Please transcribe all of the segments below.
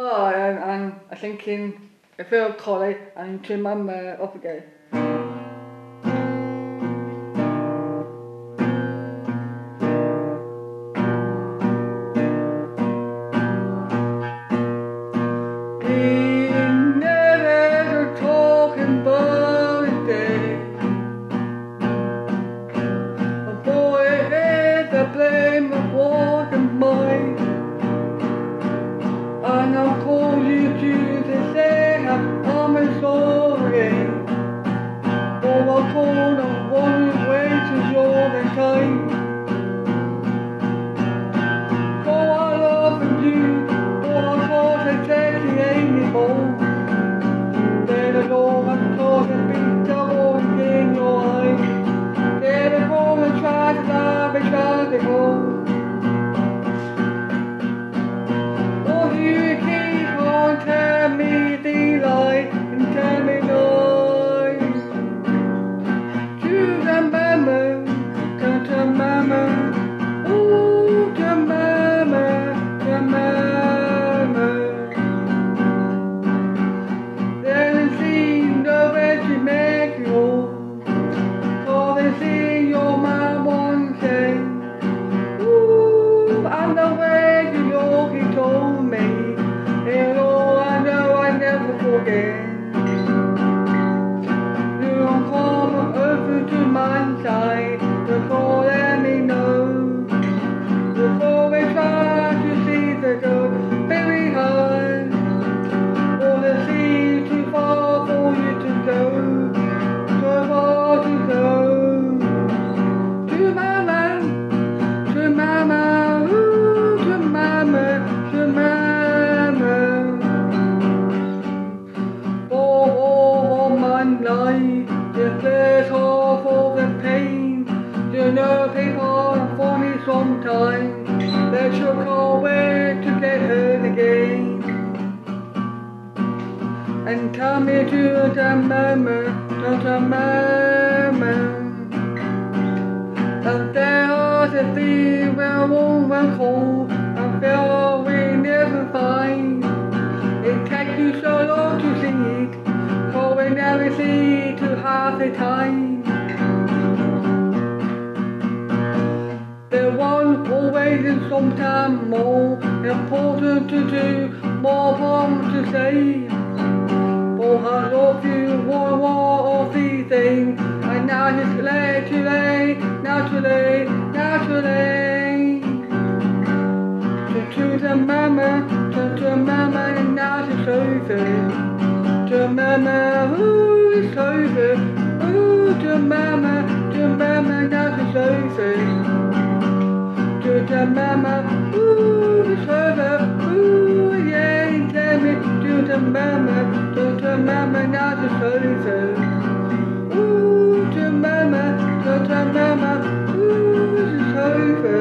Oh, and, and I thinking I feel collie and to mum uh, up again. I'll call the one who waits all the never come here to mama, to the mama. And there are the things where woman cold and feel we never find. It takes you so long to see it, for we never see to half the time. The one always and sometimes more important to do, more fun to say. I love you, one more of these things. And now it's too late, too late, now too late, too late. To, to the mama, to, to mama, and now it's over. To mama, ooh, it's over. Ooh, to mama, to mama, now it's over. To the mama, ooh, it's over. Ooh, yeah, tell me to the mama, to mama, now it's over. Ooh, to mama, to the mama, ooh, it's over.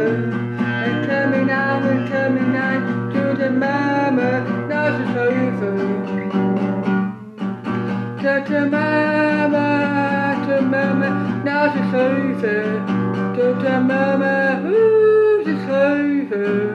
And tell me and tell me to the mama, now it's over. To the mama, to mama, now it's over. To the mama, ooh, it's over.